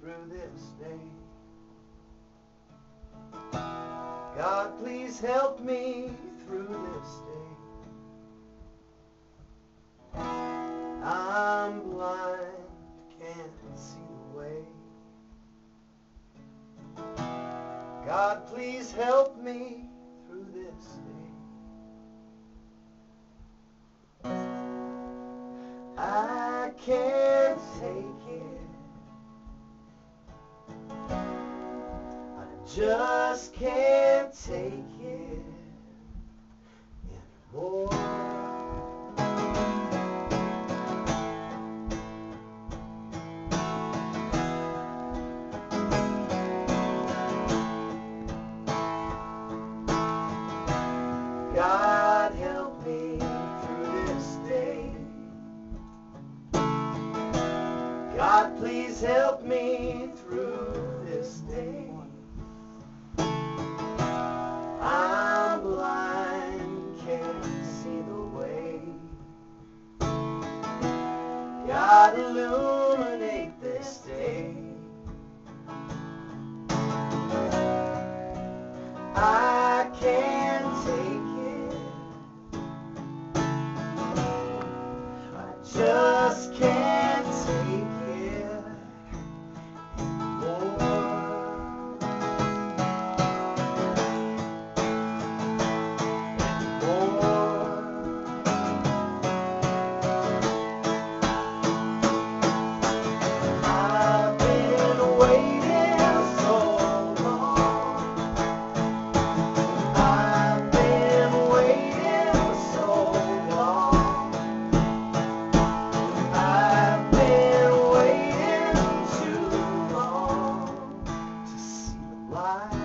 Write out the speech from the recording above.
through this day. God, please help me through this day. I'm blind, can't see the way. God, please help me through this day. Take it. I just can't take it anymore. Please help me through this day. I'm blind, can't see the way. God illuminate this day. fly.